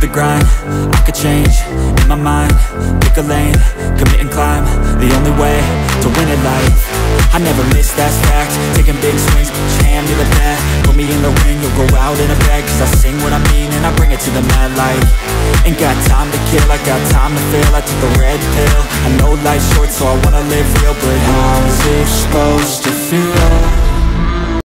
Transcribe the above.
the grind, I could change, in my mind, pick a lane, commit and climb, the only way, to win it life, I never miss, that's fact, taking big swings, your hand to the bat, put me in the ring, you'll go out in a bag, cause I sing what I mean and I bring it to the mad light, ain't got time to kill, I got time to feel, I took the red pill, I know life's short so I wanna live real, but how's